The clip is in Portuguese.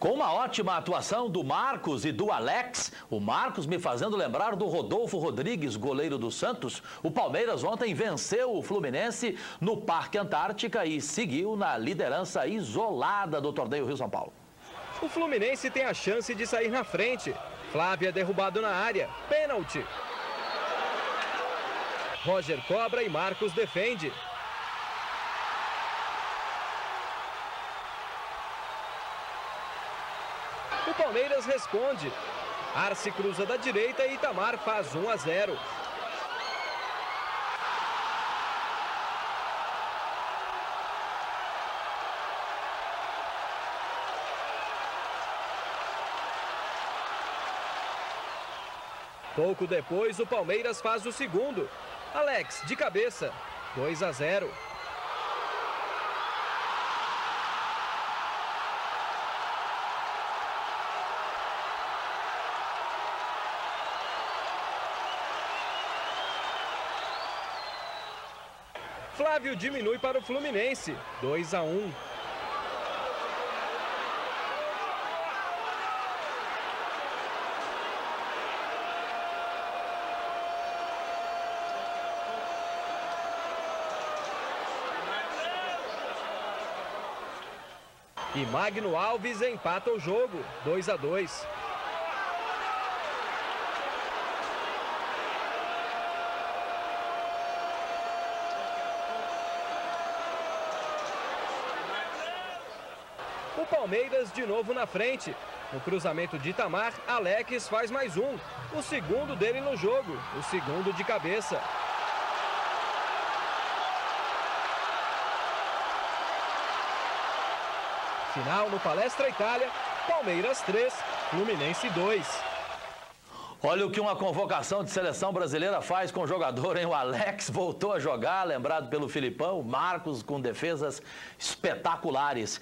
Com uma ótima atuação do Marcos e do Alex, o Marcos me fazendo lembrar do Rodolfo Rodrigues, goleiro do Santos, o Palmeiras ontem venceu o Fluminense no Parque Antártica e seguiu na liderança isolada do torneio Rio-São Paulo. O Fluminense tem a chance de sair na frente. Flávio é derrubado na área. Pênalti. Roger cobra e Marcos defende. O Palmeiras responde. Arce cruza da direita e Itamar faz 1 a 0. Pouco depois, o Palmeiras faz o segundo. Alex, de cabeça, 2 a 0. Flávio diminui para o Fluminense, 2 a 1. E Magno Alves empata o jogo, 2 a 2. O Palmeiras de novo na frente. No cruzamento de Itamar, Alex faz mais um. O segundo dele no jogo, o segundo de cabeça. Final no Palestra Itália, Palmeiras 3, Fluminense 2. Olha o que uma convocação de seleção brasileira faz com o jogador, hein? O Alex voltou a jogar, lembrado pelo Filipão, Marcos com defesas espetaculares.